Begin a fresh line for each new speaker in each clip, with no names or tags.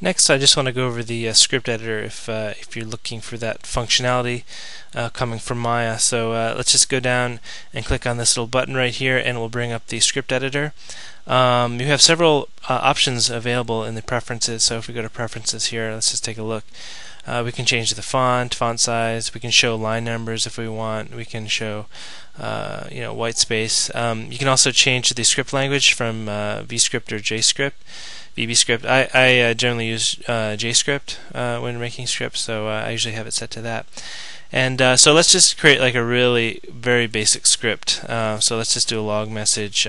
Next, I just want to go over the uh, script editor if uh, if you're looking for that functionality uh, coming from Maya. So uh, let's just go down and click on this little button right here, and it will bring up the script editor. Um, you have several uh, options available in the preferences. So if we go to preferences here, let's just take a look. Uh, we can change the font, font size. We can show line numbers if we want. We can show, you know, white space. Um, you can also change the script language from uh, VScript or JScript. VBScript. I, I uh, generally use uh, JScript uh, when making scripts, so uh, I usually have it set to that. And uh, so let's just create like a really very basic script. Uh, so let's just do a log message,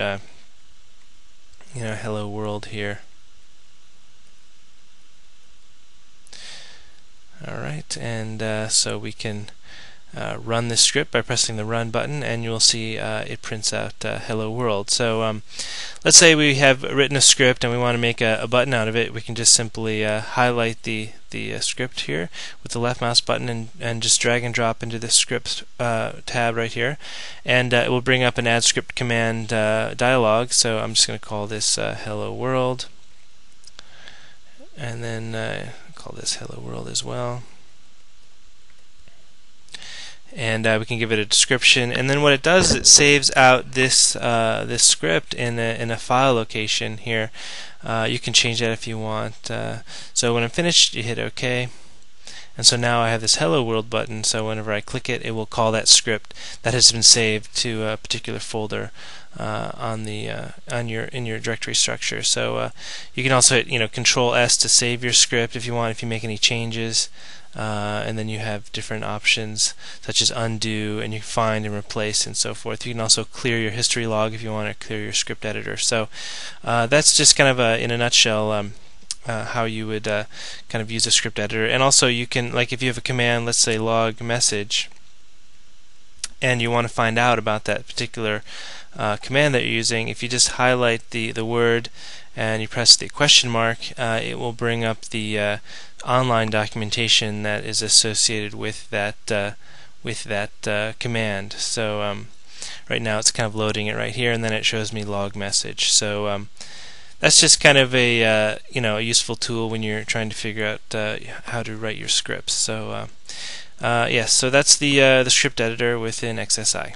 you know, hello world here. Alright, and uh, so we can uh, run this script by pressing the run button and you'll see uh, it prints out uh, hello world. So um, let's say we have written a script and we want to make a, a button out of it. We can just simply uh, highlight the the uh, script here with the left mouse button and, and just drag and drop into the script uh, tab right here. And it will bring up an add script command dialog. So I'm just going to call this hello world. And then call this hello world as well and uh, we can give it a description. And then what it does is it saves out this uh, this script in a in a file location here. Uh, you can change that if you want. Uh, so when I'm finished, you hit OK. And so now I have this Hello World button. So whenever I click it, it will call that script that has been saved to a particular folder uh, on the uh, on your in your directory structure. So you can also hit you know Control S to save your script if you want. If you make any changes. Uh, and then you have different options such as undo and you find and replace and so forth. You can also clear your history log if you want to clear your script editor. So uh, that's just kind of a, in a nutshell um, uh, how you would uh, kind of use a script editor. And also you can, like if you have a command, let's say log message, and you want to find out about that particular uh, command that you're using, if you just highlight the, the word and you press the question mark, uh, it will bring up the uh, online documentation that is associated with that uh, with that uh, command. So um, right now it's kind of loading it right here, and then it shows me log message. So um, that's just kind of a uh, you know a useful tool when you're trying to figure out how to write your scripts. So Uh, yes, so that's the uh, the script editor within XSI.